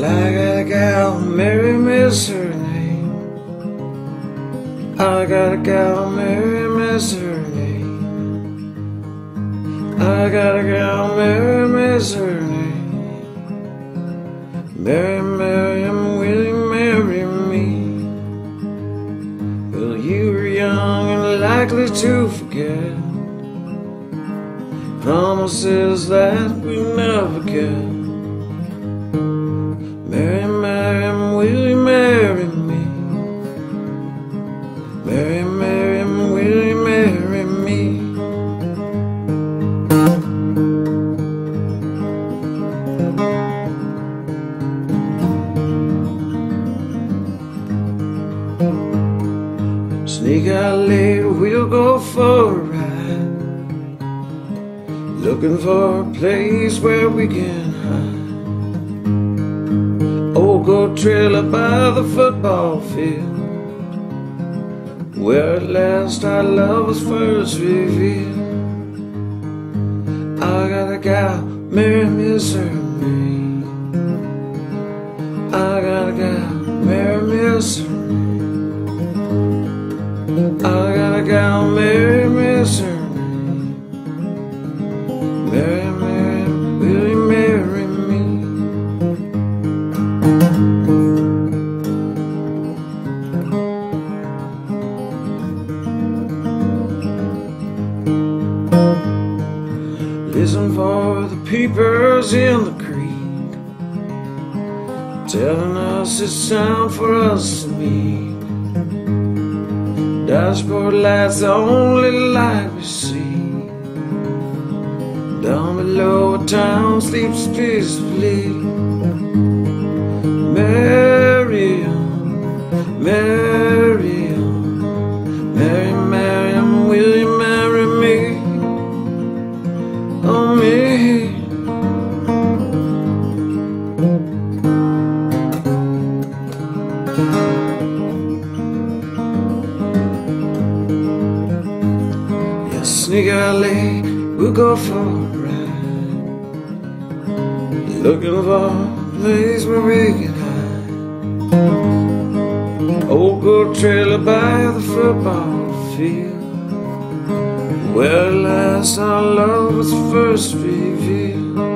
gal, Marium is her name. I got a gal, Marium is her name. I got a gal, Marium is her name. Mary, Mary, I'm will you marry me? Well, you were young and likely to forget promises that we never kept. Sneak out later, we'll go for a ride. Looking for a place where we can hide. Old goat trailer by the football field. Where at last our love was first revealed. I got a gal, Miss her name. Listen for the peepers in the creek Telling us it's time for us to meet. Dashboard lights the only light we see. Down below a town sleeps peacefully Sneak we'll go for a ride. Looking for a place where we can hide. Old gold trailer by the football field Where last our love was first revealed